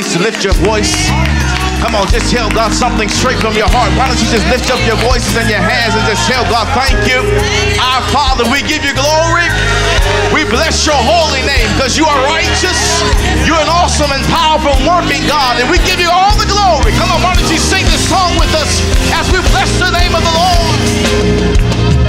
place to lift your voice. Come on, just tell God something straight from your heart. Why don't you just lift up your voices and your hands and just tell God, thank you. Our Father, we give you glory. We bless your holy name because you are righteous. You're an awesome and powerful working God, and we give you all the glory. Come on, why don't you sing this song with us as we bless the name of the Lord?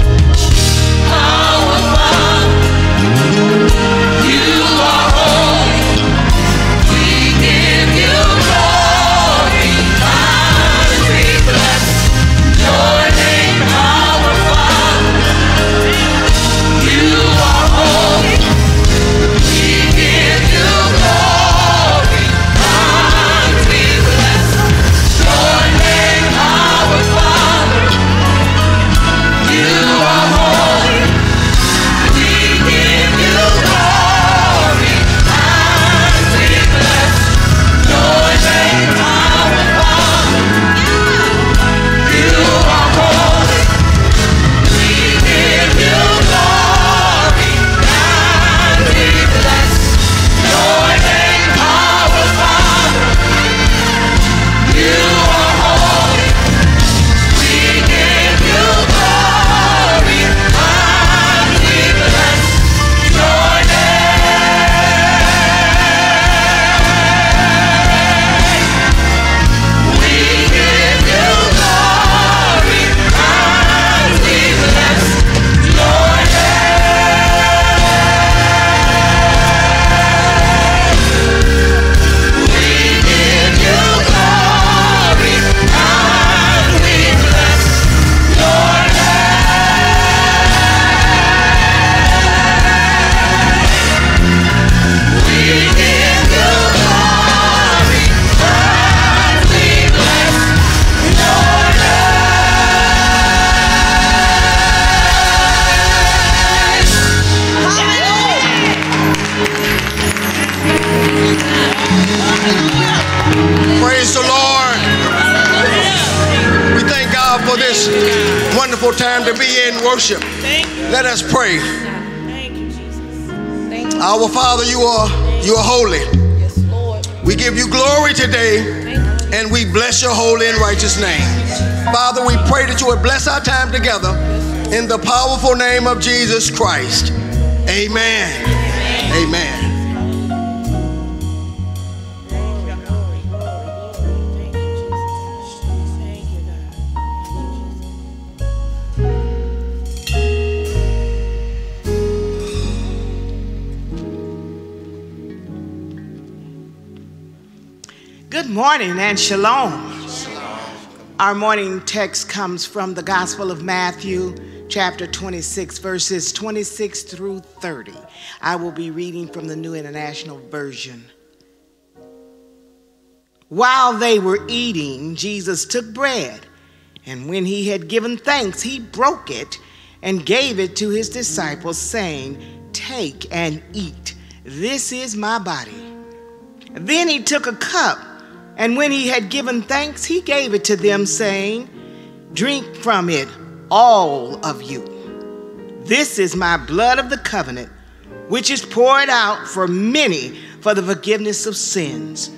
Worship. Let us pray. Thank you, Jesus. Thank you. Our Father, you are you are holy. Yes, Lord. We give you glory today and we bless your holy and righteous name. Father, we pray that you would bless our time together in the powerful name of Jesus Christ. Amen. Amen. Thank morning and shalom. Our morning text comes from the Gospel of Matthew, chapter 26, verses 26 through 30. I will be reading from the New International Version. While they were eating, Jesus took bread, and when he had given thanks, he broke it and gave it to his disciples, saying, Take and eat. This is my body. Then he took a cup, and when he had given thanks, he gave it to them, saying, Drink from it, all of you. This is my blood of the covenant, which is poured out for many for the forgiveness of sins.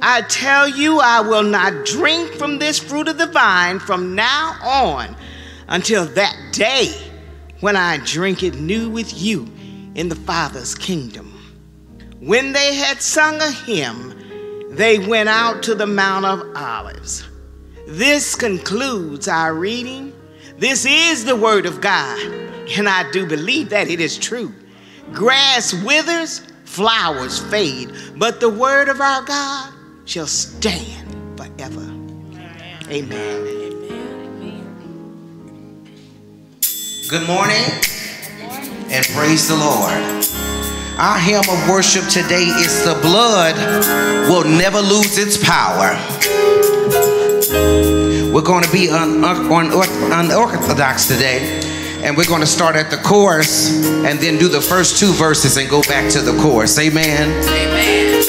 I tell you, I will not drink from this fruit of the vine from now on until that day when I drink it new with you in the Father's kingdom. When they had sung a hymn, they went out to the Mount of Olives. This concludes our reading. This is the Word of God, and I do believe that it is true. Grass withers, flowers fade, but the Word of our God shall stand forever. Amen. amen Good morning and praise the Lord. Our hymn of worship today is The Blood Will Never Lose Its Power. We're going to be un- un- unorthodox today, and we're going to start at the chorus and then do the first two verses and go back to the chorus. Amen. Amen.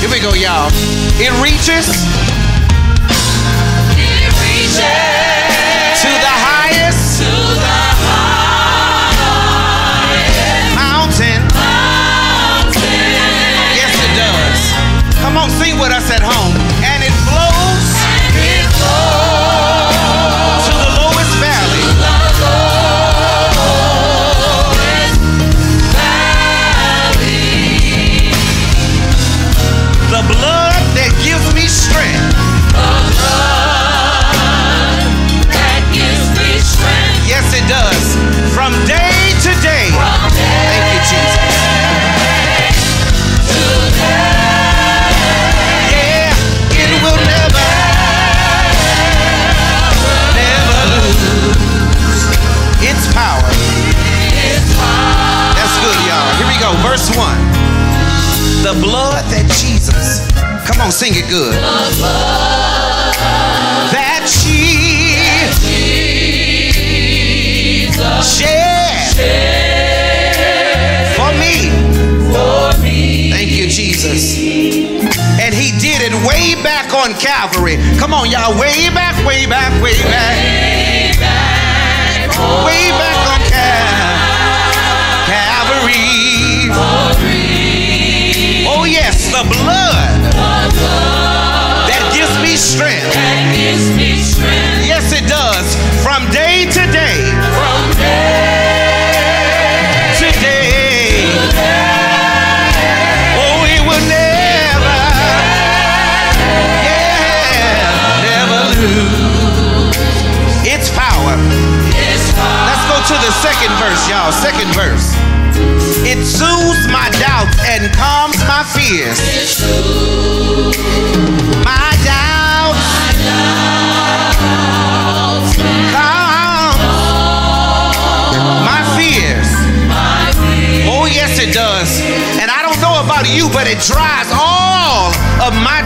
Here we go, y'all. It reaches to Come on, sing with us at home. Come on, sing it good. That Jesus shed for me. Thank you, Jesus. And he did it way back on Calvary. Come on, y'all. Way back, way back, way back. Way back on Cal- Calvary. Oh, yes, the blood gives me strength. Yes, it does. From day to day.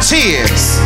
Tears.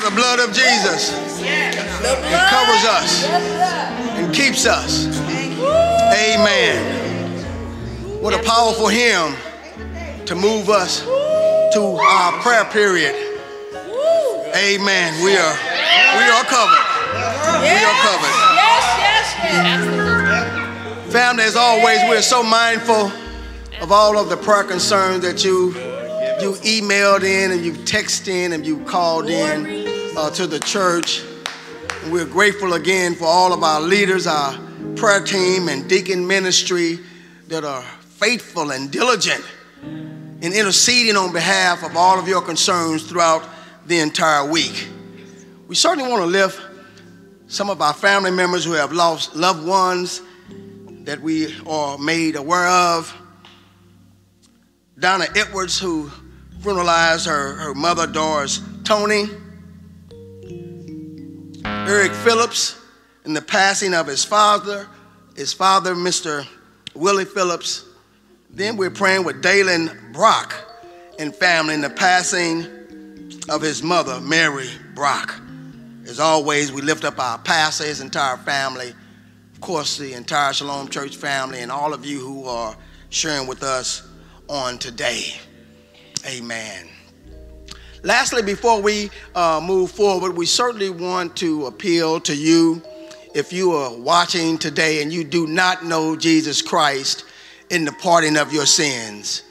For the blood of Jesus. It covers us and keeps us. Amen. What a powerful hymn to move us to our prayer period. Amen. We are we are covered. We are covered. Yes, yes, yes. Family, as always, we're so mindful of all of the prayer concerns that you you emailed in and you texted in and you called in uh, to the church. We're grateful again for all of our leaders, our prayer team and deacon ministry that are faithful and diligent in interceding on behalf of all of your concerns throughout the entire week. We certainly want to lift some of our family members who have lost loved ones that we are made aware of. Donna Edwards, who funeralized her, her mother, Doris Tony. Uh, Eric Phillips, in the passing of his father, his father, Mr. Willie Phillips. Then we're praying with Dalen Brock and family in the passing of his mother, Mary Brock. As always, we lift up our pastor, his entire family, of course, the entire Shalom Church family, and all of you who are sharing with us on today. Amen. Lastly, before we uh, move forward, we certainly want to appeal to you if you are watching today and you do not know Jesus Christ in the parting of your sins.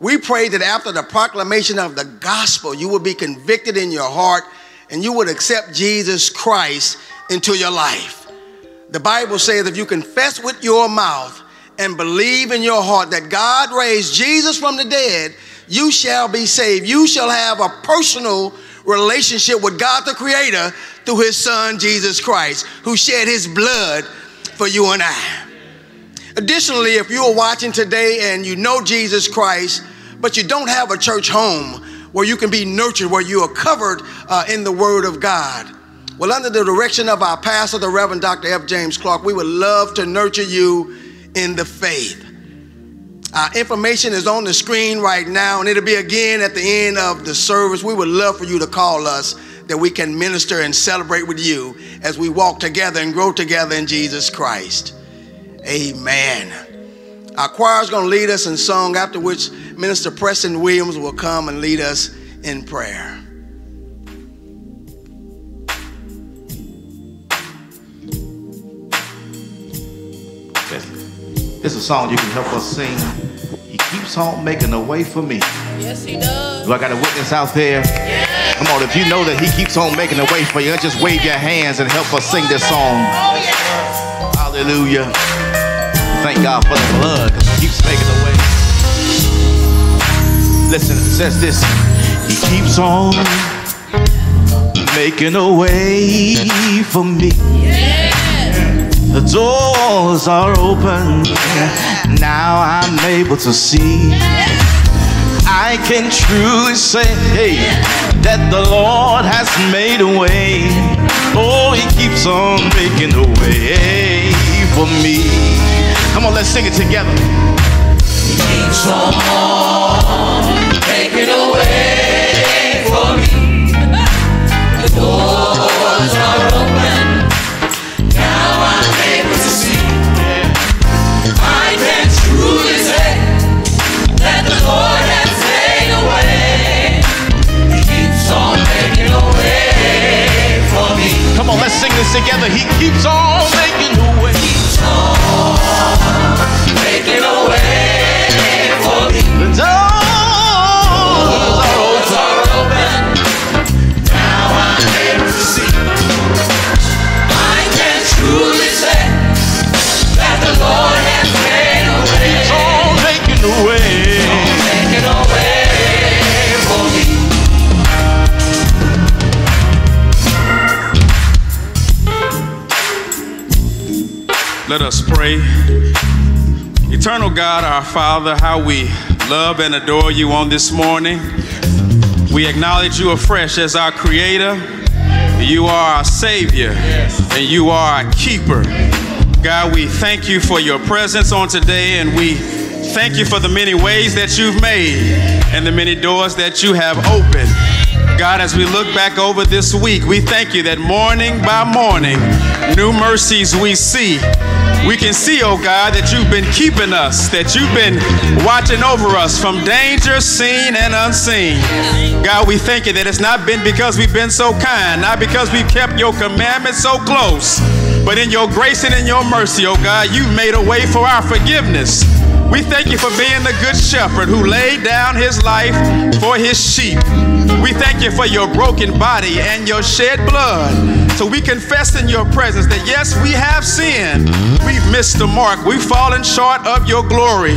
We pray that after the proclamation of the gospel, you will be convicted in your heart and you would accept Jesus Christ into your life. The Bible says if you confess with your mouth and believe in your heart that God raised Jesus from the dead, you shall be saved. You shall have a personal relationship with God the Creator through His Son, Jesus Christ, who shed His blood for you and I. Additionally, if you are watching today and you know Jesus Christ, but you don't have a church home where you can be nurtured, where you are covered uh, in the Word of God, well, under the direction of our pastor, the Reverend Dr. F. James Clark, we would love to nurture you in the faith. Our information is on the screen right now, and it'll be again at the end of the service. We would love for you to call us that we can minister and celebrate with you as we walk together and grow together in Jesus Christ. Amen. Our choir is going to lead us in song, after which Minister Preston Williams will come and lead us in prayer. This a song you can help us sing. He keeps on making a way for me. Yes, he does. Do I got a witness out there? Come on, if you know that he keeps on making a way for you, just wave your hands and help us sing this song. Oh, Hallelujah. Thank God for the blood because he keeps making a way. Listen, it says this. He keeps on making a way for me. The doors are open. Now I'm able to see. I can truly say hey, that the Lord has made a way. Oh, He keeps on making a way for me. Come on, let's sing it together. He keeps on Making a way for me. The doors are open. Sing this together. He keeps on making a way. Making a way Eternal God, our Father, how we love and adore you on this morning. We acknowledge you afresh as our Creator. You are our Savior, and you are our Keeper. God, we thank you for your presence on today, and we thank you for the many ways that you've made and the many doors that you have opened. God, as we look back over this week, we thank you that morning by morning, new mercies we see. We can see, oh God, that you've been keeping us, that you've been watching over us from danger seen and unseen. God, we thank you that it's not been because we've been so kind, not because we've kept your commandments so close, but in your grace and in your mercy, oh God, you've made a way for our forgiveness. We thank you for being the good shepherd who laid down his life for his sheep. We thank you for your broken body and your shed blood. So we confess in your presence that yes, we have sinned. We've missed the mark. We've fallen short of your glory.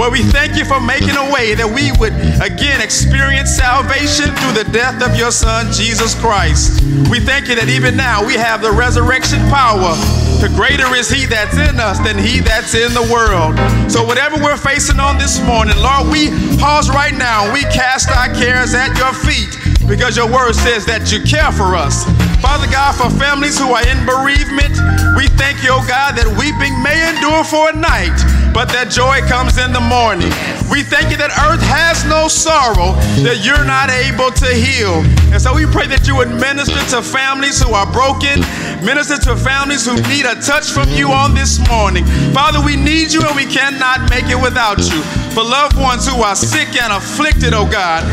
But we thank you for making a way that we would again experience salvation through the death of your Son, Jesus Christ. We thank you that even now we have the resurrection power. The greater is He that's in us than He that's in the world. So, whatever we're facing on this morning, Lord, we pause right now. And we cast our cares at your feet because your word says that you care for us. Father God, for families who are in bereavement, we thank you, oh God, that weeping may endure for a night, but that joy comes in the morning. We thank you that earth has no sorrow that you're not able to heal. And so we pray that you would minister to families who are broken, minister to families who need a touch from you on this morning. Father, we need you and we cannot make it without you. For loved ones who are sick and afflicted, oh God,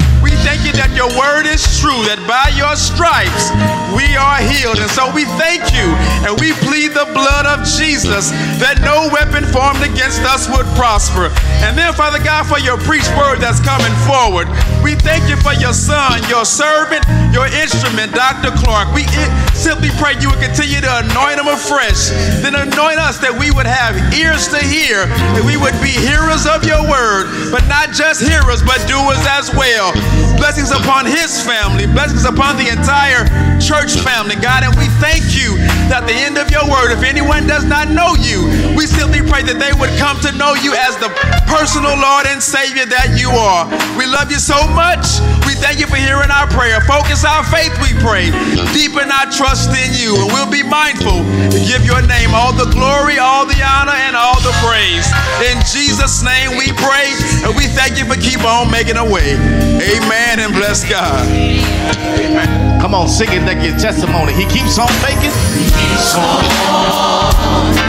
thank you that your word is true, that by your stripes we are healed. And so we thank you and we plead the blood of Jesus that no weapon formed against us would prosper. And then, Father God, for your preached word that's coming forward, we thank you for your son, your servant, your instrument, Dr. Clark. We simply pray you would continue to anoint him afresh, then anoint us that we would have ears to hear, that we would be hearers of your word, but not just hearers, but doers as well. Blessings upon his family, blessings upon the entire church family, God. And we thank you that at the end of your word, if anyone does not know you, we simply pray that they would come to know you as the personal Lord and Savior that you are. We love you so much. We thank you for hearing our prayer. Focus our faith, we pray. Deepen our trust in you. And we'll be mindful to give your name all the glory, all the honor, and all the praise. In Jesus' name we pray. And we thank you for keep on making a way. Amen and bless God. Amen. Come on, sing it like your testimony. He keeps on making. He Keeps on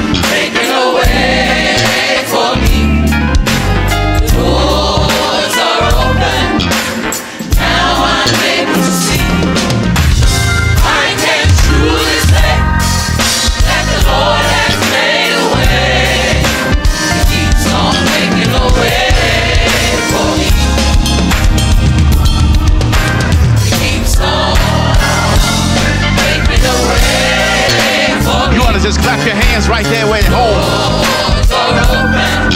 just clap your hands right there where you're home.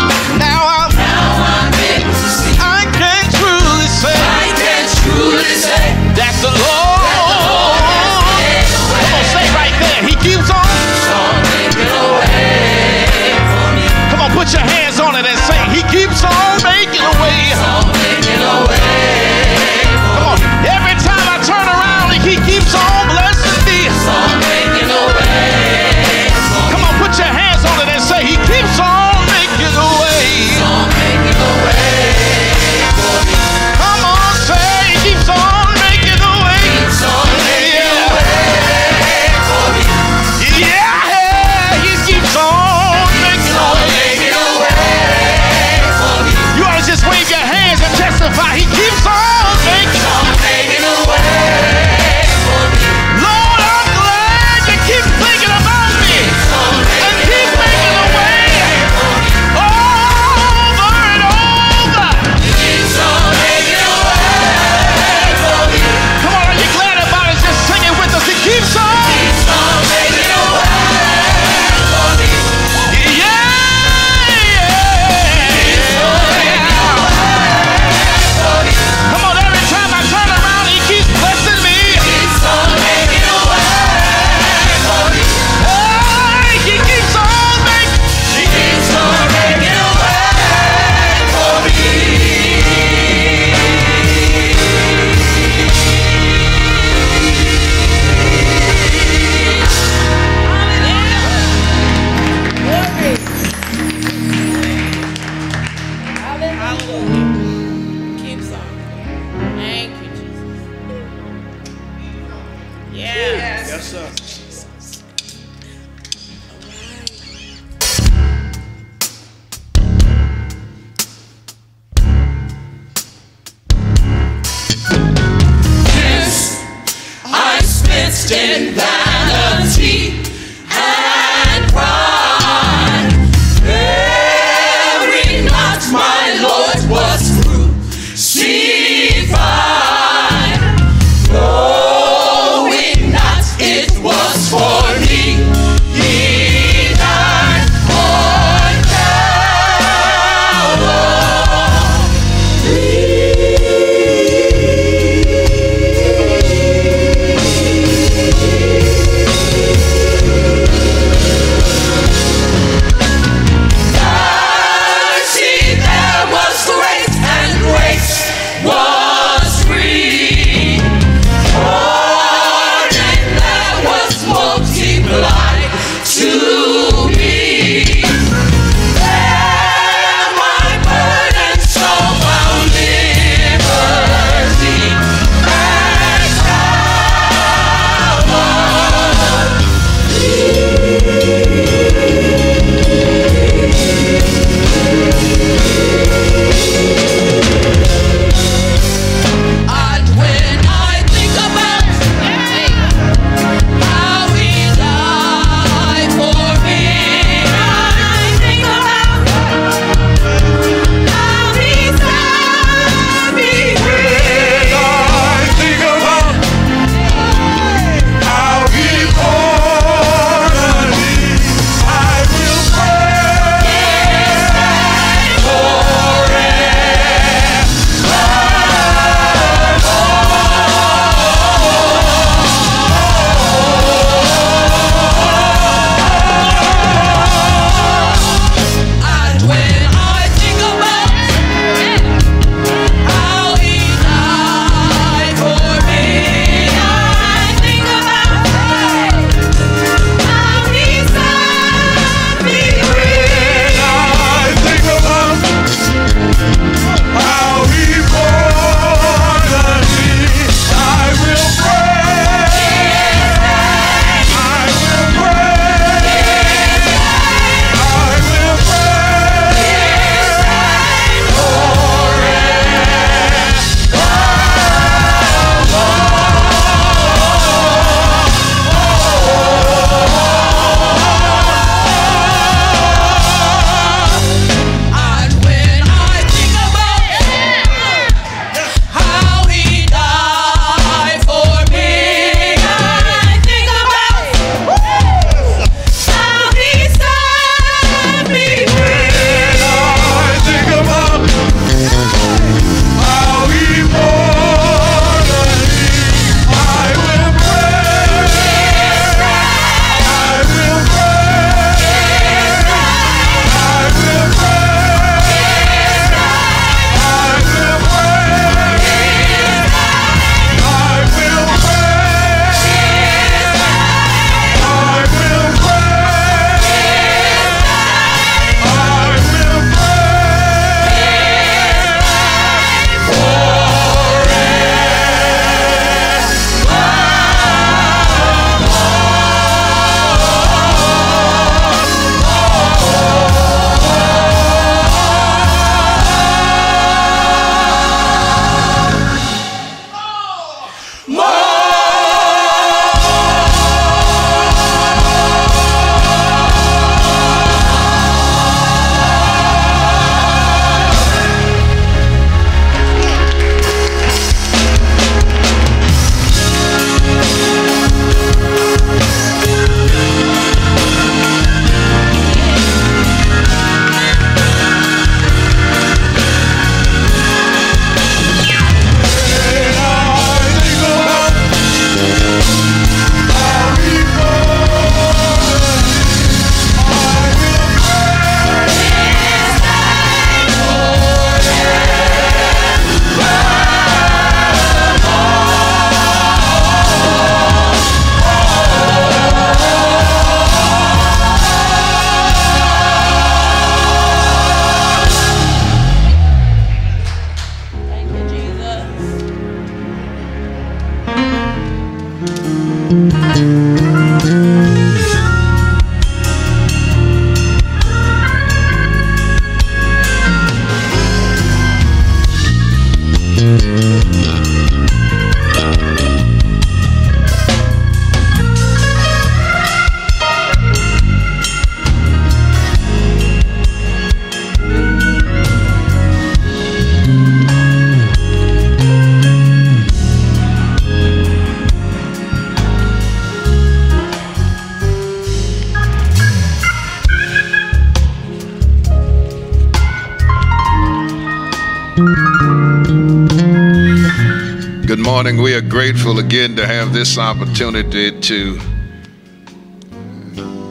Again to have this opportunity to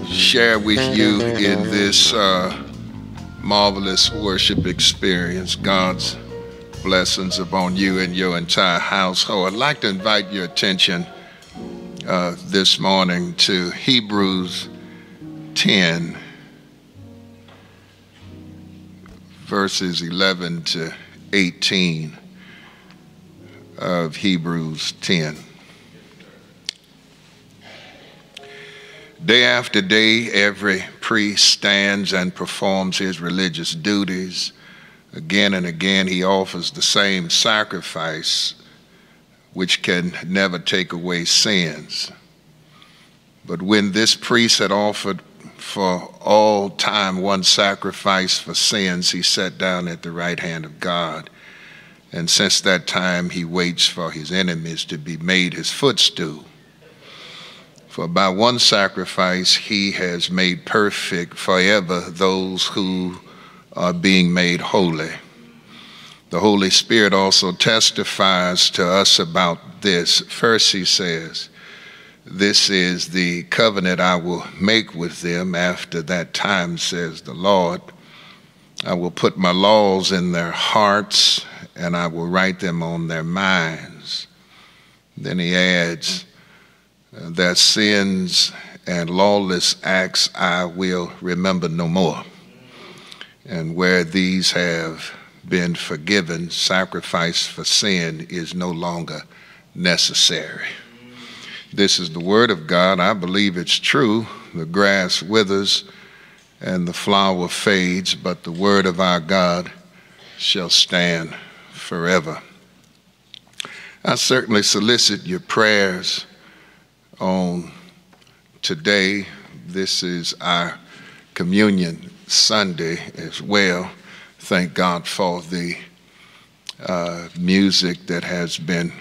share with you in this uh, marvelous worship experience. God's blessings upon you and your entire household. I'd like to invite your attention uh, this morning to Hebrews 10, verses 11 to 18 of Hebrews 10. Day after day, every priest stands and performs his religious duties. Again and again, he offers the same sacrifice, which can never take away sins. But when this priest had offered for all time one sacrifice for sins, he sat down at the right hand of God. And since that time, he waits for his enemies to be made his footstool. For by one sacrifice, he has made perfect forever those who are being made holy. The Holy Spirit also testifies to us about this. First, he says, This is the covenant I will make with them after that time, says the Lord. I will put my laws in their hearts and I will write them on their minds. Then he adds, Their sins and lawless acts I will remember no more. And where these have been forgiven, sacrifice for sin is no longer necessary. This is the word of God. I believe it's true. The grass withers and the flower fades, but the word of our God shall stand forever. I certainly solicit your prayers on today. This is our communion Sunday as well. Thank God for the uh, music that has been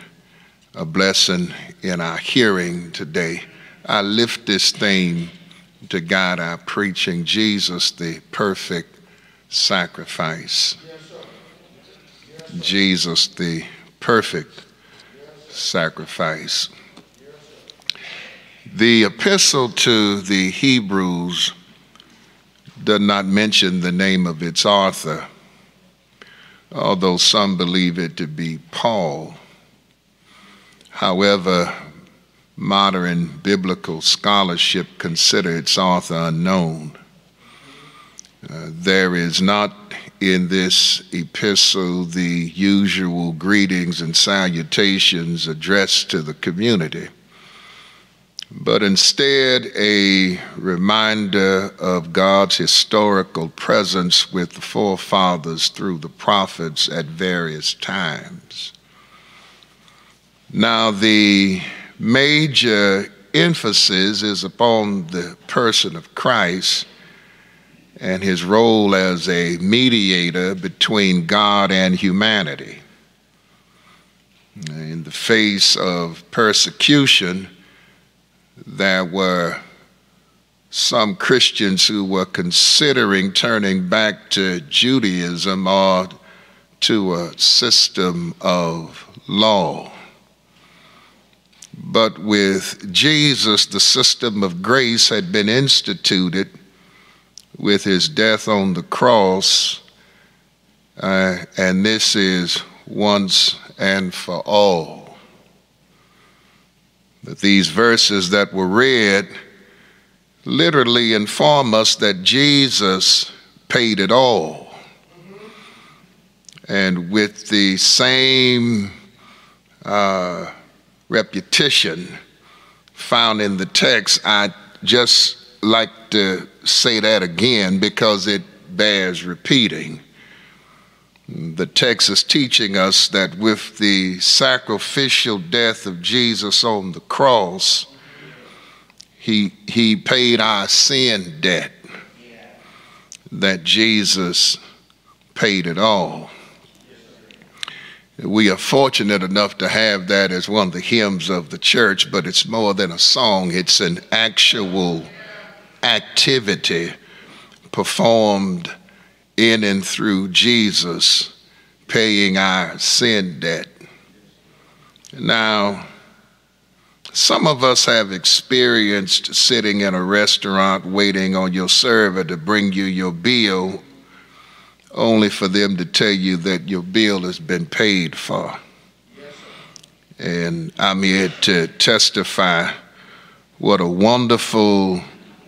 a blessing in our hearing today. I lift this theme to guide our preaching Jesus, the perfect sacrifice. Jesus, the perfect sacrifice. The epistle to the Hebrews does not mention the name of its author, although some believe it to be Paul. However, modern biblical scholarship consider its author unknown. Uh, there is not in this epistle the usual greetings and salutations addressed to the community, but instead a reminder of God's historical presence with the forefathers through the prophets at various times. Now, the major emphasis is upon the person of Christ and his role as a mediator between God and humanity. In the face of persecution, there were some Christians who were considering turning back to Judaism or to a system of law. But with Jesus, the system of grace had been instituted with his death on the cross, uh, and this is once and for all. That these verses that were read literally inform us that Jesus paid it all. And with the same uh, repetition found in the text, I just like to say that again because it bears repeating. The text is teaching us that with the sacrificial death of Jesus on the cross, he, he paid our sin debt, that Jesus paid it all. We are fortunate enough to have that as one of the hymns of the church, but it's more than a song, it's an actual activity performed in and through Jesus paying our sin debt. Now, some of us have experienced sitting in a restaurant waiting on your server to bring you your bill, only for them to tell you that your bill has been paid for. And I'm here to testify what a wonderful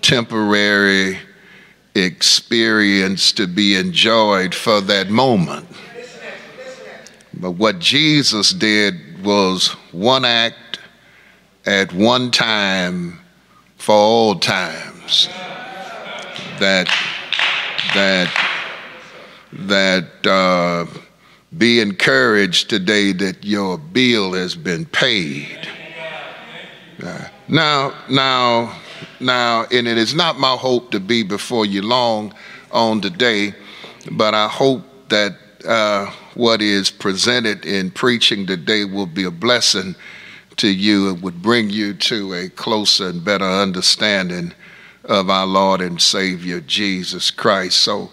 temporary experience to be enjoyed for that moment. But what Jesus did was one act at one time for all times. That that that uh, be encouraged today that your bill has been paid. Uh, now, now, now, and it is not my hope to be before you long on today, but I hope that uh, what is presented in preaching today will be a blessing to you and would bring you to a closer and better understanding of our Lord and Savior Jesus Christ. So,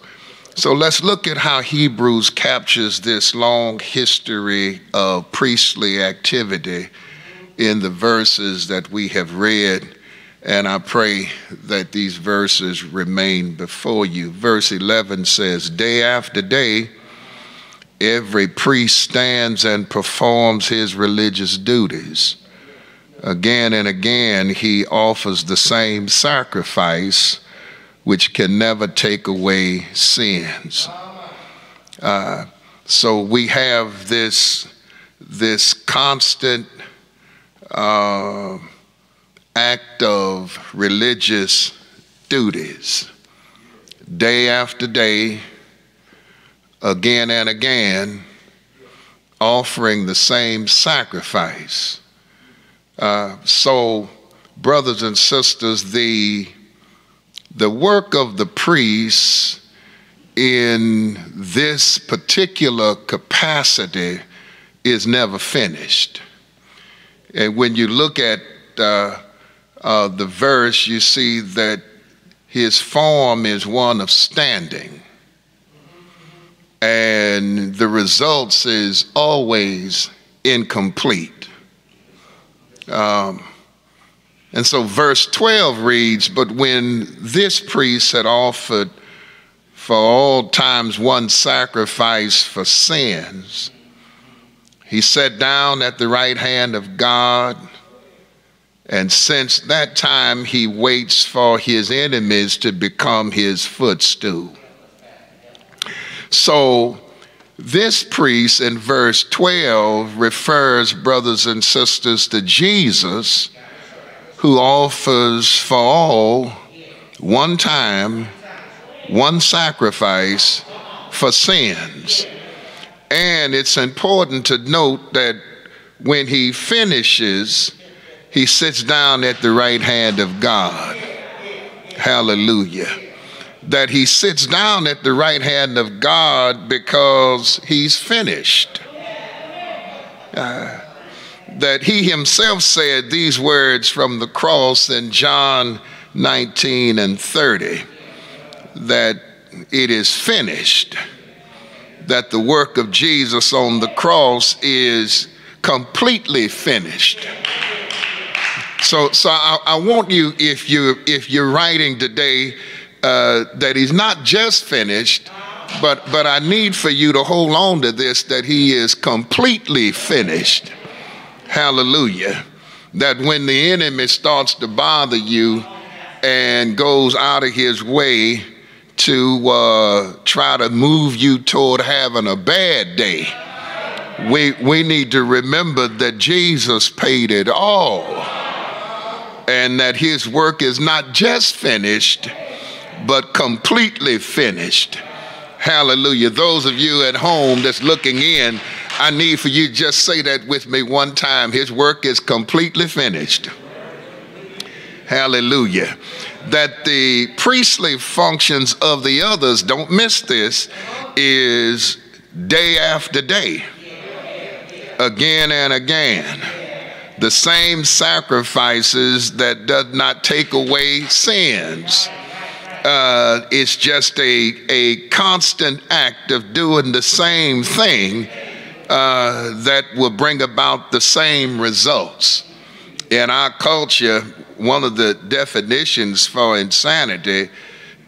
so let's look at how Hebrews captures this long history of priestly activity in the verses that we have read. And I pray that these verses remain before you. Verse 11 says, Day after day, every priest stands and performs his religious duties. Again and again, he offers the same sacrifice, which can never take away sins. Uh, so we have this, this constant uh, act of religious duties, day after day again and again, offering the same sacrifice. Uh, so, brothers and sisters, the, the work of the priests in this particular capacity is never finished. And when you look at uh, uh, the verse, you see that his form is one of standing and the results is always incomplete. Um, and so verse 12 reads, But when this priest had offered for all times one sacrifice for sins, he sat down at the right hand of God. And since that time, he waits for his enemies to become his footstool. So, this priest in verse 12 refers, brothers and sisters, to Jesus who offers for all one time, one sacrifice for sins. And it's important to note that when he finishes, he sits down at the right hand of God. Hallelujah that he sits down at the right hand of God because he's finished. Uh, that he himself said these words from the cross in John 19 and 30 that it is finished, that the work of Jesus on the cross is completely finished. So, so I, I want you, if you if you're writing today, uh, that he's not just finished, but, but I need for you to hold on to this that he is completely finished. Hallelujah. That when the enemy starts to bother you and goes out of his way to uh, try to move you toward having a bad day, we, we need to remember that Jesus paid it all. And that his work is not just finished, but completely finished. Hallelujah. Those of you at home that's looking in, I need for you just say that with me one time. His work is completely finished. Hallelujah. That the priestly functions of the others, don't miss this, is day after day, again and again. The same sacrifices that does not take away sins. Uh, it's just a, a constant act of doing the same thing uh, that will bring about the same results. In our culture, one of the definitions for insanity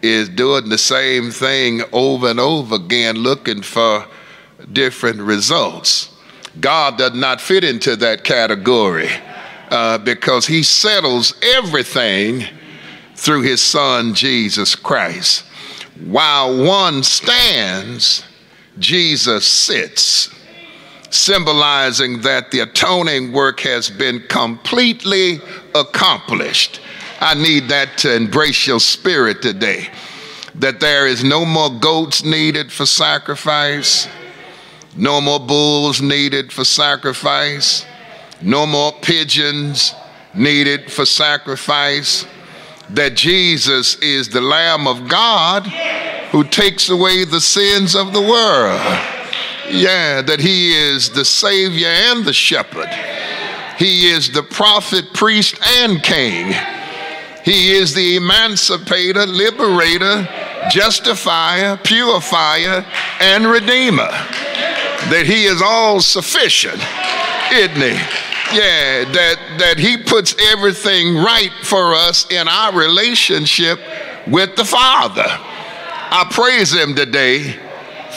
is doing the same thing over and over again, looking for different results. God does not fit into that category uh, because He settles everything through His Son, Jesus Christ. While one stands, Jesus sits symbolizing that the atoning work has been completely accomplished. I need that to embrace your spirit today. That there is no more goats needed for sacrifice, no more bulls needed for sacrifice, no more pigeons needed for sacrifice. That Jesus is the Lamb of God who takes away the sins of the world. Yeah, that he is the Savior and the Shepherd. He is the prophet, priest, and king. He is the emancipator, liberator, justifier, purifier, and redeemer. That he is all sufficient, isn't he? Yeah, that, that he puts everything right for us in our relationship with the Father. I praise him today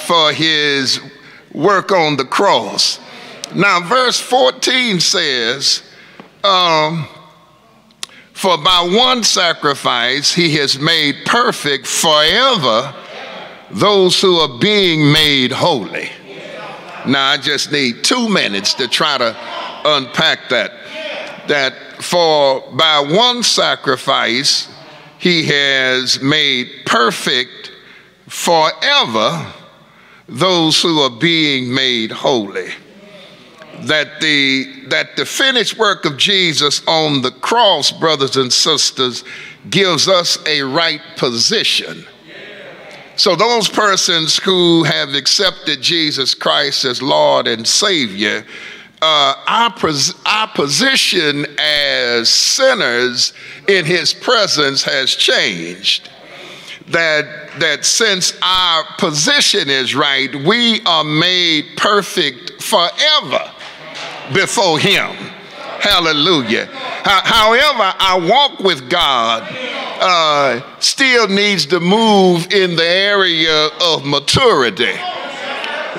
for his work on the cross. Now, verse 14 says, um, For by one sacrifice he has made perfect forever those who are being made holy. Now, I just need two minutes to try to unpack that. That for by one sacrifice he has made perfect forever those who are being made holy. That the, that the finished work of Jesus on the cross, brothers and sisters, gives us a right position. So, those persons who have accepted Jesus Christ as Lord and Savior, uh, our, pos- our position as sinners in His presence has changed that that since our position is right, we are made perfect forever before him. Hallelujah. However, our walk with God uh, still needs to move in the area of maturity.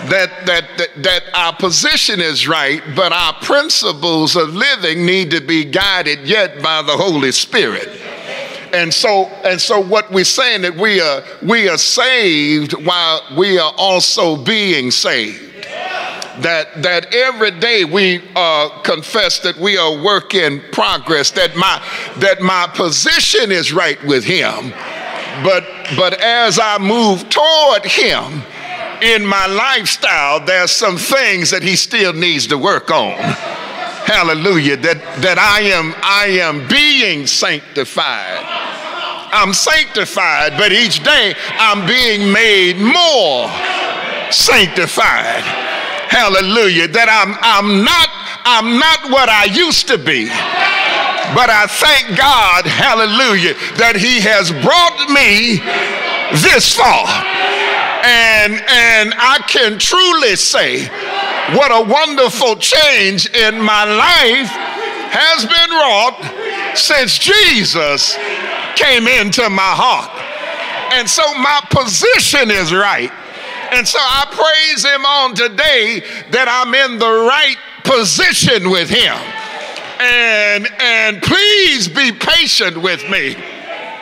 That, that, that, that our position is right, but our principles of living need to be guided yet by the Holy Spirit and so and so what we're saying that we are we are saved while we are also being saved that that every day we uh, confess that we are work in progress that my that my position is right with him. But but as i move toward him in my lifestyle there's some things that he still needs to work on. Hallelujah. That that i am i am being sanctified. I'm sanctified but each day i'm being made more sanctified hallelujah that i'm i'm not i'm not what i used to be but i thank god hallelujah that he has brought me this far and and i can truly say what a wonderful change in my life has been wrought since Jesus came into my heart. And so my position is right. And so I praise him on today that I'm in the right position with him. And and please be patient with me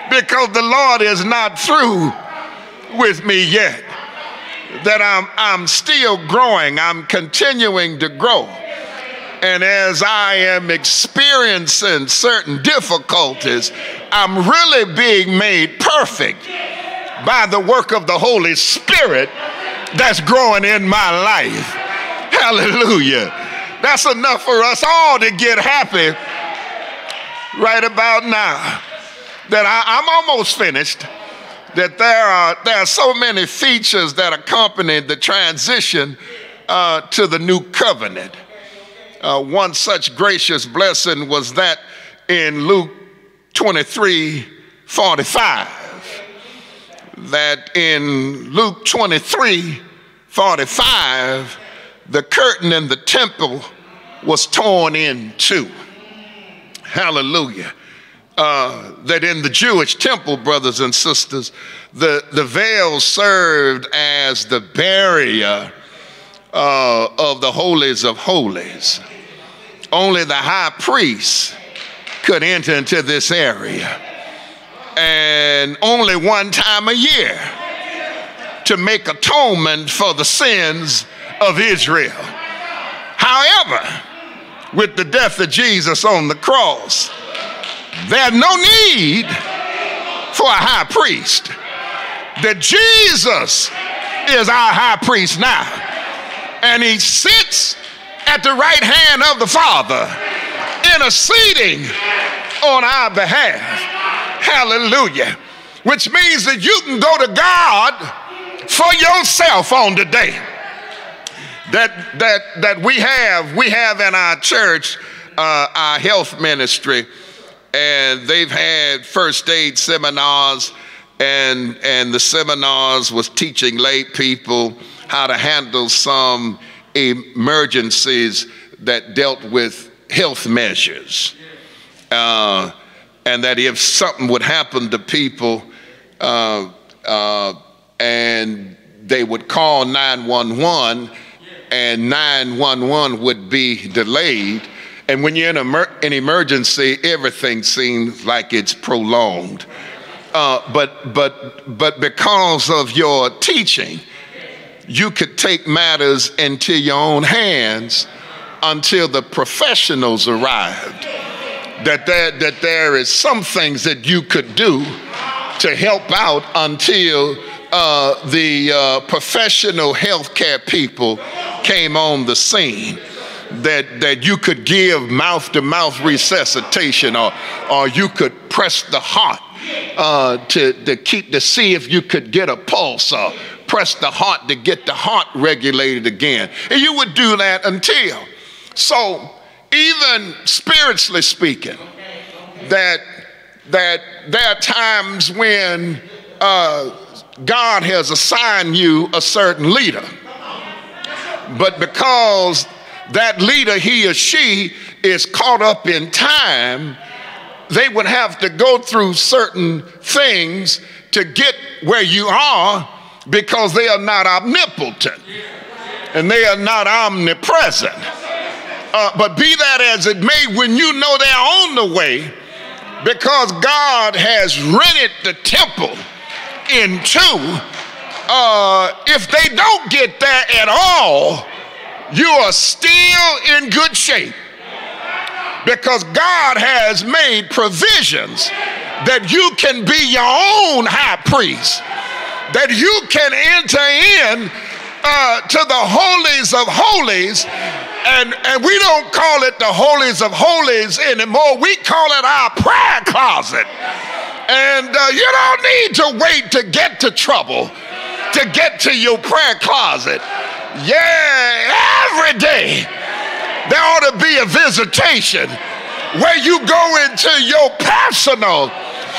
because the Lord is not through with me yet that I'm, I'm still growing, I'm continuing to grow. And as I am experiencing certain difficulties, I'm really being made perfect by the work of the Holy Spirit that's growing in my life. Hallelujah. That's enough for us all to get happy right about now. That I, am almost finished. That there are, there are so many features that accompany the transition uh, to the new covenant. Uh, one such gracious blessing was that in Luke 23 45 that in Luke 23 45, the curtain in the temple was torn in two. Hallelujah. Uh, that in the Jewish temple, brothers and sisters, the, the veil served as the barrier uh, of the holies of holies. Only the high priest could enter into this area and only one time a year to make atonement for the sins of Israel. However, with the death of Jesus on the cross, there's no need for a high priest. That Jesus is our high priest now. And he sits at the right hand of the Father, interceding on our behalf. Hallelujah. Which means that you can go to God for yourself on today. That that that we have we have in our church uh, our health ministry, and they've had first aid seminars, and and the seminars was teaching lay people how to handle some emergencies that dealt with health measures. Uh, and that if something would happen to people uh, uh, and they would call 911 and 911 would be delayed. And when you're in emer- an emergency, everything seems like it's prolonged. Uh, but, but, but because of your teaching, you could take matters into your own hands until the professionals arrived that there, that there is some things that you could do to help out until uh, the uh, professional healthcare people came on the scene. That, that you could give mouth to mouth resuscitation or, or you could press the heart uh, to, to keep to see if you could get a pulse or press the heart to get the heart regulated again. And you would do that until. So even spiritually speaking, that that there are times when uh, God has assigned you a certain leader, but because that leader, he or she, is caught up in time, they would have to go through certain things to get where you are because they are not omnipotent and they are not omnipresent. Uh, but be that as it may, when you know they're on the way, because God has rented the temple in two, uh, if they don't get there at all, you are still in good shape. Because God has made provisions that you can be your own high priest, that you can enter in uh, to the holies of holies and, and we don't call it the holies of holies anymore. We call it our prayer closet. And uh, you don't need to wait to get to trouble to get to your prayer closet. Yeah, every day there ought to be a visitation where you go into your personal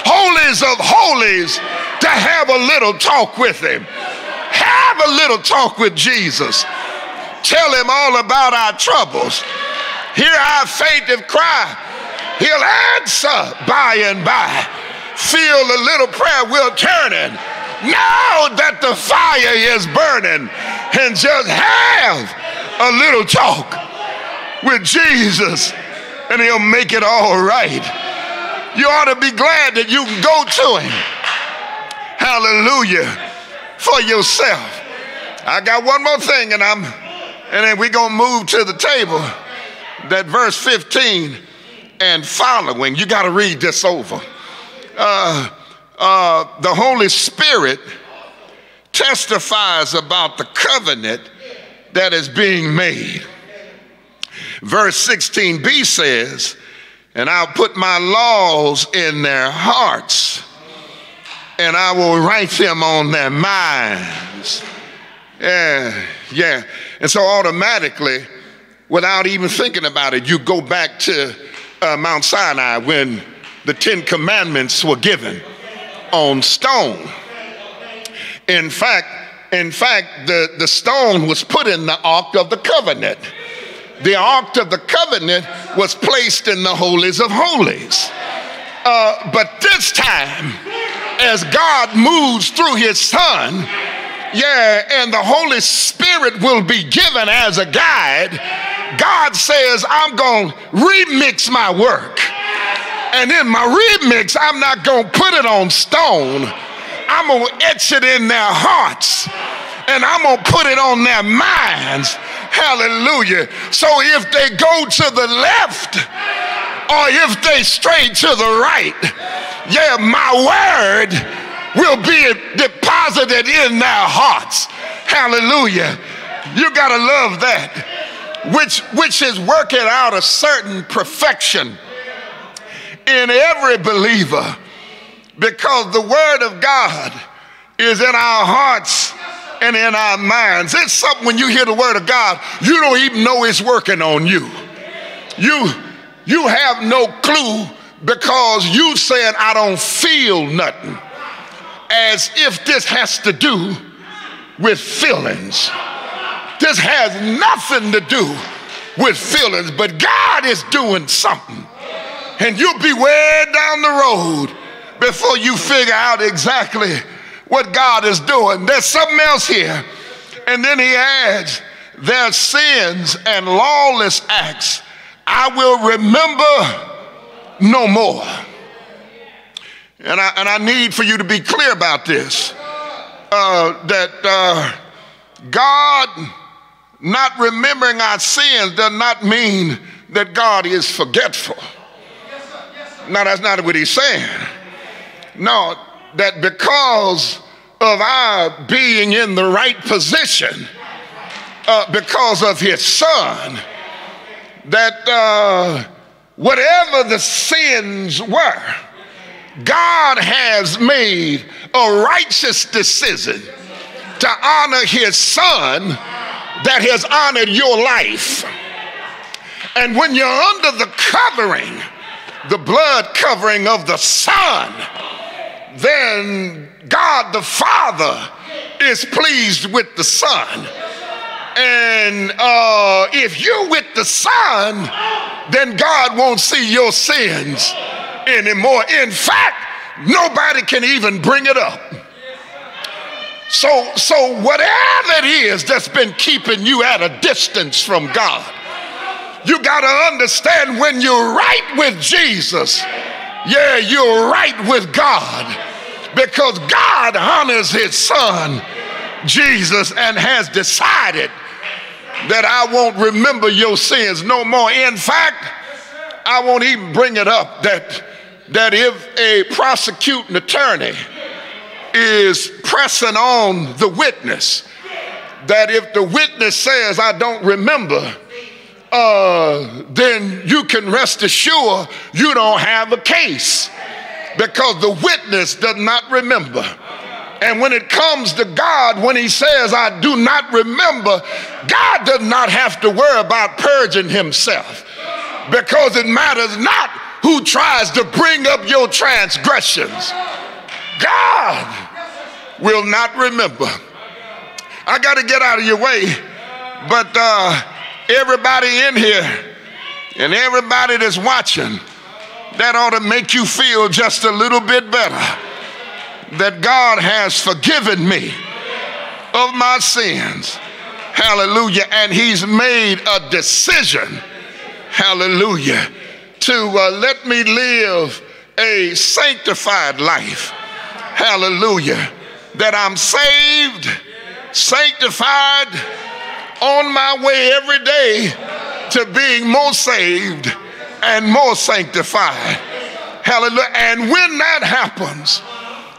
holies of holies to have a little talk with him. A little talk with Jesus tell him all about our troubles. Hear our faintive cry. He'll answer by and by. Feel the little prayer wheel turning. Now that the fire is burning, and just have a little talk with Jesus, and he'll make it all right. You ought to be glad that you can go to him. Hallelujah. For yourself. I got one more thing, and I'm and then we're to move to the table. that verse 15 and following, you got to read this over. Uh, uh, the Holy Spirit testifies about the covenant that is being made. Verse 16b says, And I'll put my laws in their hearts, and I will write them on their minds. Yeah, yeah. And so automatically, without even thinking about it, you go back to uh, Mount Sinai when the Ten Commandments were given on stone. In fact, in fact, the, the stone was put in the Ark of the Covenant. The Ark of the Covenant was placed in the holies of holies. Uh, but this time, as God moves through his son, yeah, and the Holy Spirit will be given as a guide, God says, I'm going to remix my work. And in my remix, I'm not going to put it on stone. I'm going to etch it in their hearts and I'm going to put it on their minds. Hallelujah. So if they go to the left or if they stray to the right, yeah, my word will be deposited in their hearts. Hallelujah. You got to love that. Which, which is working out a certain perfection in every believer because the word of God is in our hearts and in our minds. It's something when you hear the word of God, you don't even know it's working on you. You you have no clue because you said I don't feel nothing. As if this has to do with feelings. This has nothing to do with feelings, but God is doing something. And you'll be way down the road before you figure out exactly what God is doing. There's something else here. And then he adds, their sins and lawless acts I will remember no more. And I, and I need for you to be clear about this uh, that uh, God not remembering our sins does not mean that God is forgetful. No, that's not what he's saying. No, that because of our being in the right position, uh, because of his son, that uh, whatever the sins were, God has made a righteous decision to honor his son that has honored your life. And when you're under the covering, the blood covering of the son, then God the Father is pleased with the Son. And uh, if you're with the Son, then God won't see your sins anymore. In fact, nobody can even bring it up. So, so whatever it is that's been keeping you at a distance from God, you got to understand when you're right with Jesus, yeah, you're right with God because God honors his son, Jesus, and has decided that I won't remember your sins no more. In fact, I won't even bring it up that, that if a prosecuting attorney is pressing on the witness, that if the witness says, I don't remember, uh, then you can rest assured you don't have a case because the witness does not remember. And when it comes to God, when He says, I do not remember, God does not have to worry about purging Himself because it matters not who tries to bring up your transgressions. God will not remember. I got to get out of your way, but uh, everybody in here and everybody that's watching, that ought to make you feel just a little bit better that God has forgiven me of my sins. Hallelujah. And He's made a decision, hallelujah, to uh, let me live a sanctified life. Hallelujah. That I'm saved, sanctified, on my way every day to being more saved and more sanctified. Hallelujah. And when that happens,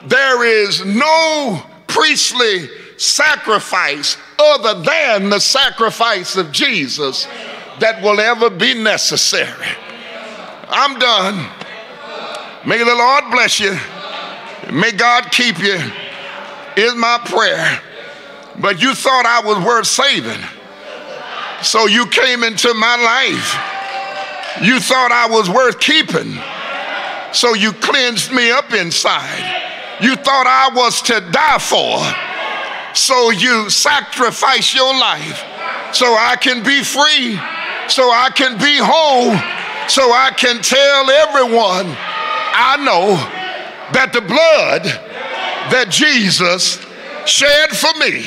there is no priestly sacrifice other than the sacrifice of Jesus that will ever be necessary. I'm done. May the Lord bless you. May God keep you, is my prayer. But you thought I was worth saving. So you came into my life. You thought I was worth keeping. So you cleansed me up inside. You thought I was to die for. So you sacrifice your life so I can be free, so I can be whole, so I can tell everyone I know that the blood that Jesus shed for me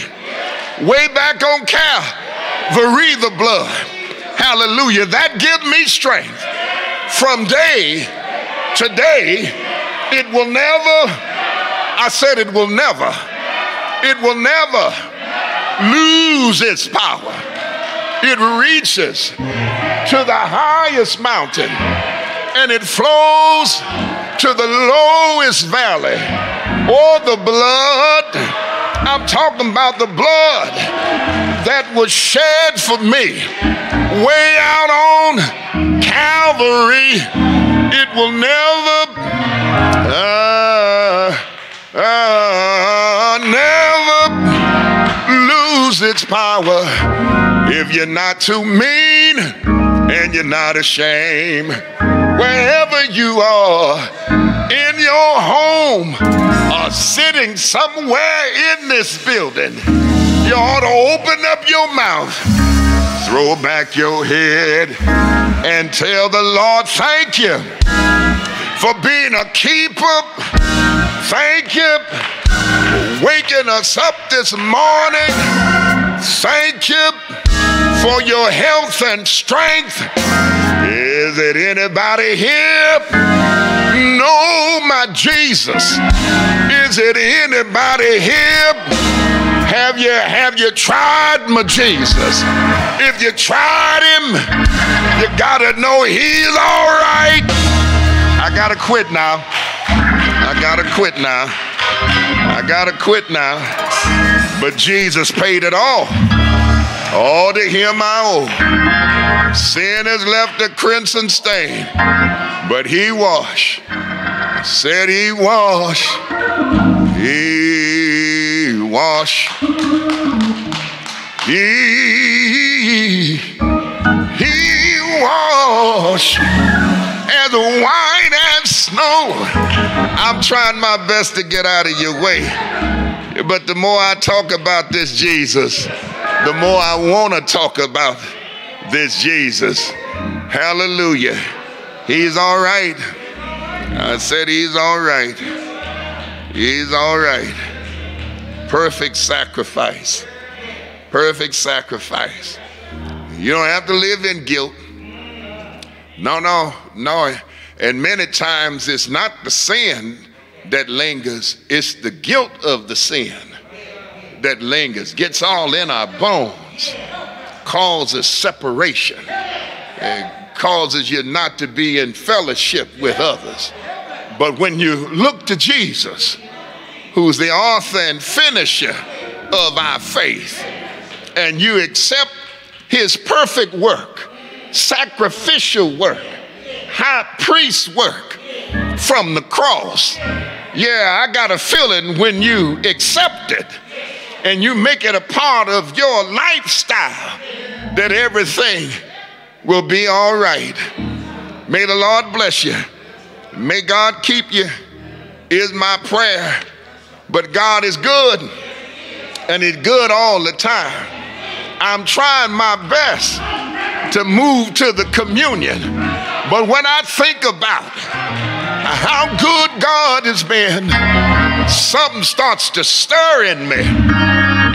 way back on Calvary, the blood, hallelujah, that gives me strength from day to day. It will never, I said it will never, it will never lose its power. It reaches to the highest mountain and it flows to the lowest valley. Or the blood, I'm talking about the blood that was shed for me way out on Calvary. It will never, uh, uh, never lose its power if you're not too mean and you're not ashamed. Wherever you are, in your home, or sitting somewhere in this building, you ought to open up your mouth, throw back your head, and tell the Lord, Thank you for being a keeper. Thank you for waking us up this morning. Thank you for your health and strength. Is it anybody here? Know my Jesus. Is it anybody here? Have you have you tried my Jesus? If you tried him, you gotta know he's all right. I gotta quit now. I gotta quit now. I gotta quit now. But Jesus paid it all. All to him I owe. Sin has left a crimson stain, but he washed. Said he washed. He washed. He, he washed as white as snow. I'm trying my best to get out of your way. But the more I talk about this Jesus, the more I want to talk about this Jesus. Hallelujah. He's all right. I said he's all right. He's all right. Perfect sacrifice. Perfect sacrifice. You don't have to live in guilt. No, no, no. And many times it's not the sin that lingers, it's the guilt of the sin that lingers, gets all in our bones, causes separation, and causes you not to be in fellowship with others. But when you look to Jesus, who's the author and finisher of our faith, and you accept his perfect work, sacrificial work, high priest work from the cross. Yeah, I got a feeling when you accept it and you make it a part of your lifestyle that everything will be all right. May the Lord bless you. May God keep you, is my prayer. But God is good, and He's good all the time. I'm trying my best to move to the communion. But when I think about how good God has been, something starts to stir in me.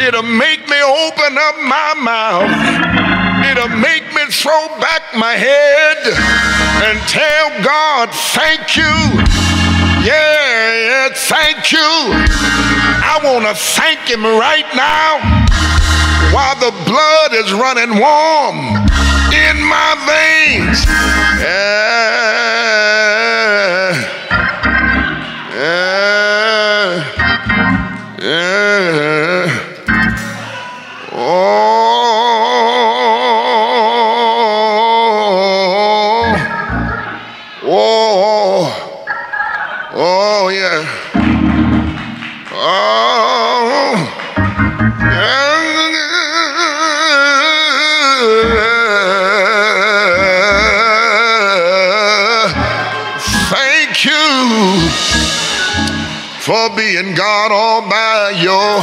It'll make me open up my mouth. It'll make me throw back my head and tell God, thank you. Yeah, yeah, thank you. I want to thank Him right now while the blood is running warm in my veins. Yeah. yeah. for being God all by your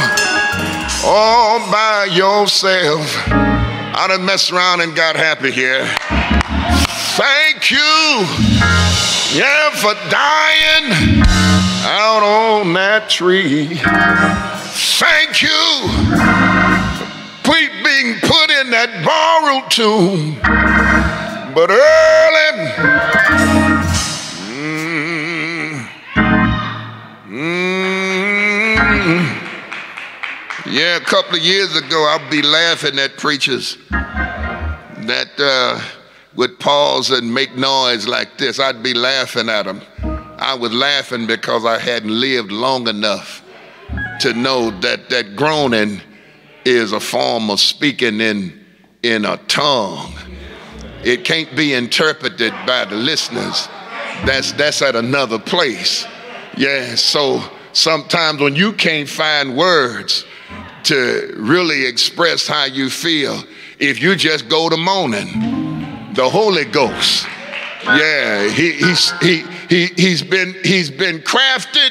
all by yourself. I done messed around and got happy here. Thank you, yeah, for dying out on that tree. Thank you for being put in that borrowed tomb. But early, a couple of years ago, I'd be laughing at preachers that uh, would pause and make noise like this. I'd be laughing at them. I was laughing because I hadn't lived long enough to know that that groaning is a form of speaking in, in a tongue. It can't be interpreted by the listeners. That's, that's at another place. Yeah, so sometimes when you can't find words to really express how you feel, if you just go to moaning, the Holy Ghost, yeah, he, he's, he, he, he's, been, he's been crafted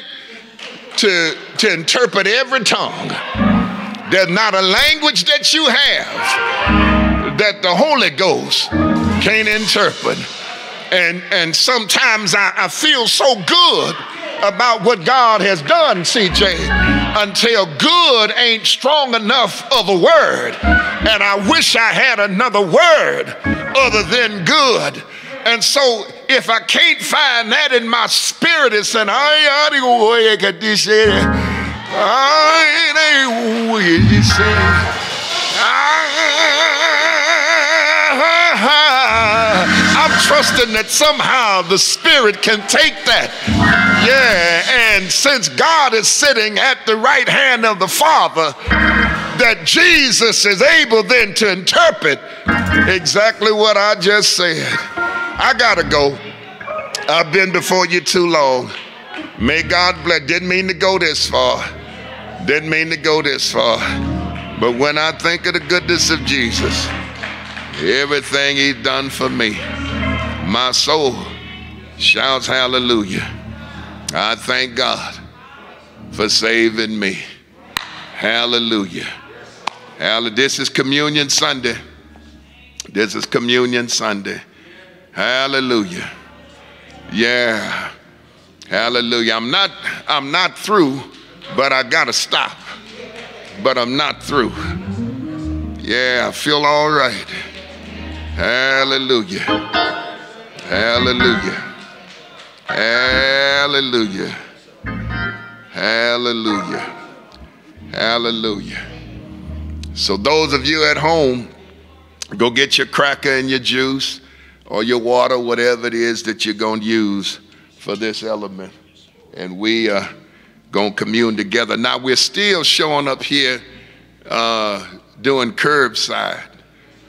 to, to interpret every tongue. There's not a language that you have that the Holy Ghost can't interpret. And, and sometimes I, I feel so good about what God has done, CJ, until good ain't strong enough of a word. And I wish I had another word other than good. And so if I can't find that in my spirit, it's an I I'm trusting that somehow the Spirit can take that. Yeah, and since God is sitting at the right hand of the Father, that Jesus is able then to interpret exactly what I just said. I gotta go. I've been before you too long. May God bless. Didn't mean to go this far. Didn't mean to go this far. But when I think of the goodness of Jesus, everything He's done for me, my soul shouts hallelujah. I thank God for saving me. Hallelujah. Hallelujah. This is Communion Sunday. This is Communion Sunday. Hallelujah. Yeah. Hallelujah. I'm not I'm not through, but I got to stop. But I'm not through. Yeah, I feel all right. Hallelujah. Hallelujah. Hallelujah. Hallelujah. Hallelujah. So, those of you at home, go get your cracker and your juice or your water, whatever it is that you're going to use for this element. And we are going to commune together. Now, we're still showing up here uh, doing curbside.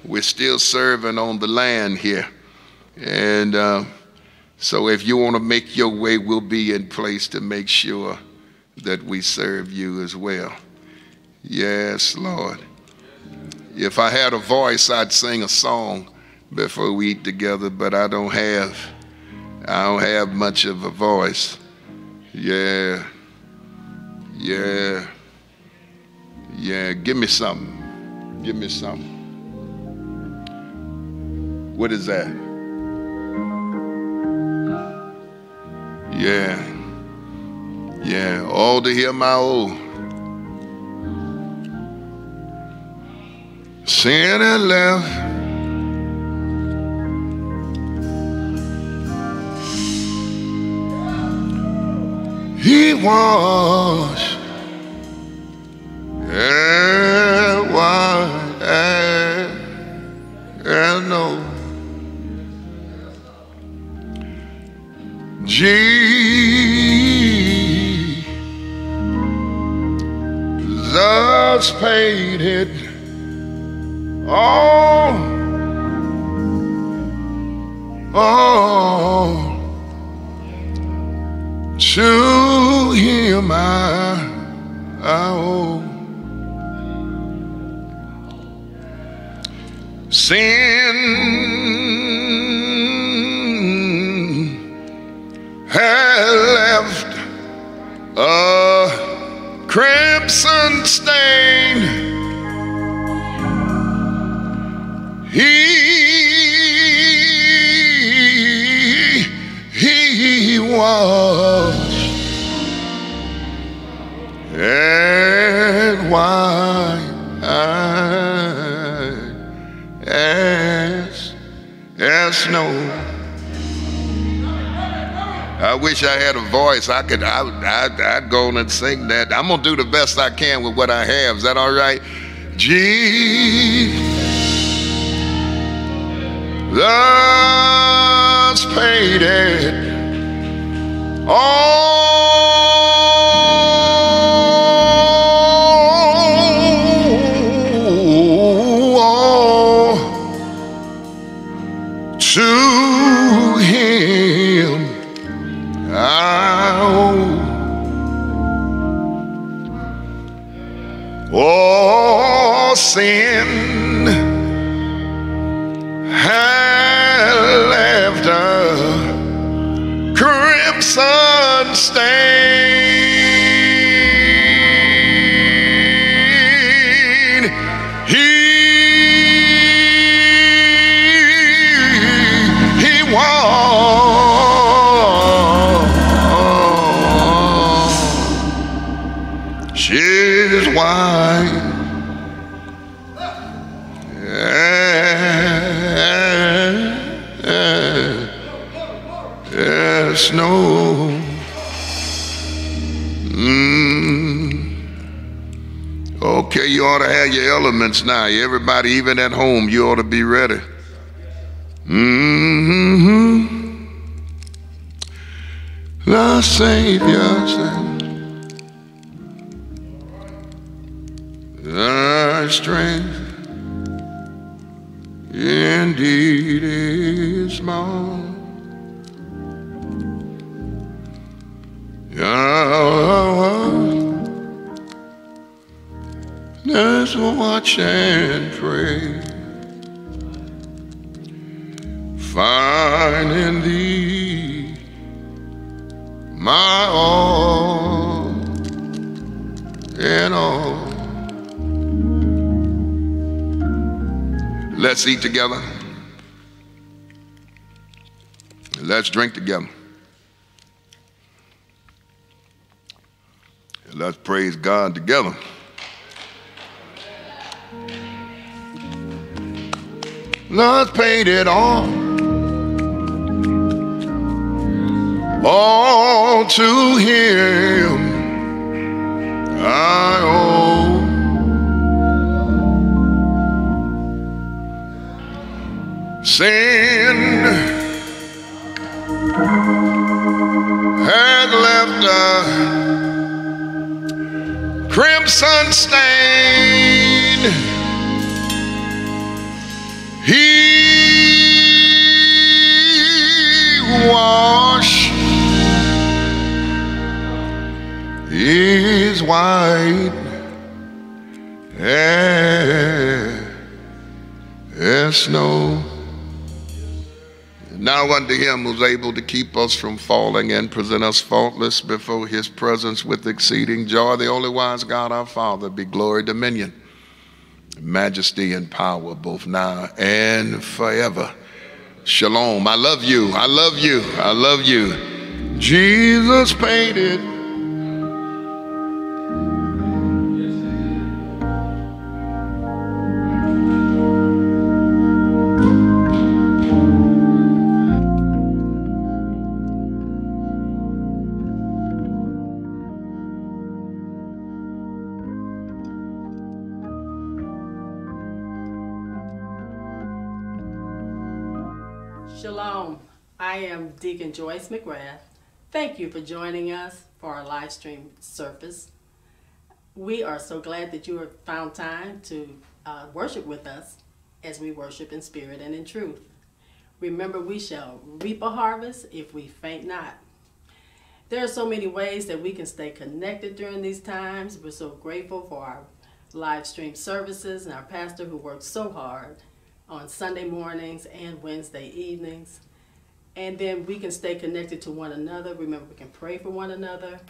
We're still serving on the land here. And uh, so, if you want to make your way, we'll be in place to make sure that we serve you as well. Yes, Lord. If I had a voice, I'd sing a song before we eat together, but I don't have I don't have much of a voice. Yeah. Yeah. Yeah, give me something. Give me something. What is that? Yeah. Yeah, all to hear my old. Sin and left. He was and was and no. Jesus paid it all. Oh, to him I, I owe. Sin wish I had a voice. I could. I, I, I'd go and sing that. I'm gonna do the best I can with what I have. Is that all right? Jesus paid it your now. Everybody, even at home, you ought to be ready. Mm-hmm. The Savior said, Thy strength indeed is small. Let's watch and pray. Find in thee my all and all. Let's eat together. Let's drink together. Let's praise God together. Let's paint it all. All to Him I owe. Sin had left a crimson stain. He washed is white as snow. Now unto him who's able to keep us from falling and present us faultless before his presence with exceeding joy, the only wise God our Father, be glory, dominion, majesty, and power, both now and forever. Shalom. I love you. I love you. I love you. Jesus it. I am Deacon Joyce McGrath. Thank you for joining us for our live stream service. We are so glad that you have found time to uh, worship with us as we worship in spirit and in truth. Remember, we shall reap a harvest if we faint not. There are so many ways that we can stay connected during these times. We're so grateful for our live stream services and our pastor who works so hard on Sunday mornings and Wednesday evenings. And then we can stay connected to one another. Remember, we can pray for one another.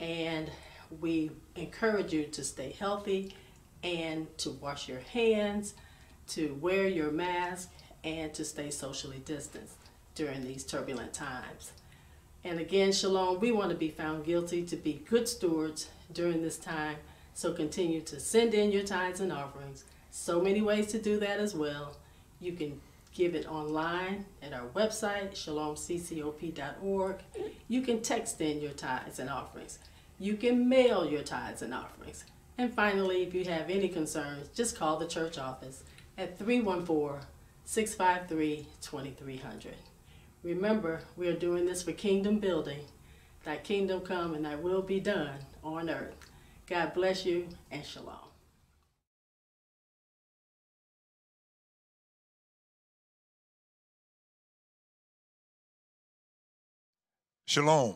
And we encourage you to stay healthy and to wash your hands, to wear your mask, and to stay socially distanced during these turbulent times. And again, Shalom, we want to be found guilty to be good stewards during this time. So continue to send in your tithes and offerings. So many ways to do that as well. You can give it online at our website, shalomccop.org. You can text in your tithes and offerings. You can mail your tithes and offerings. And finally, if you have any concerns, just call the church office at 314 653 2300. Remember, we are doing this for kingdom building. Thy kingdom come and thy will be done on earth. God bless you and shalom. Shalom.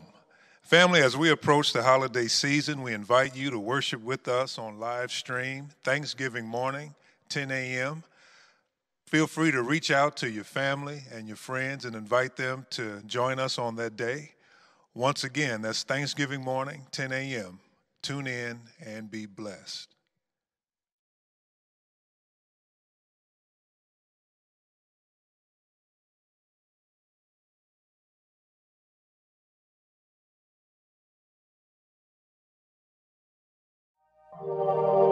Family, as we approach the holiday season, we invite you to worship with us on live stream Thanksgiving morning, 10 a.m. Feel free to reach out to your family and your friends and invite them to join us on that day. Once again, that's Thanksgiving morning, 10 a.m. Tune in and be blessed. Música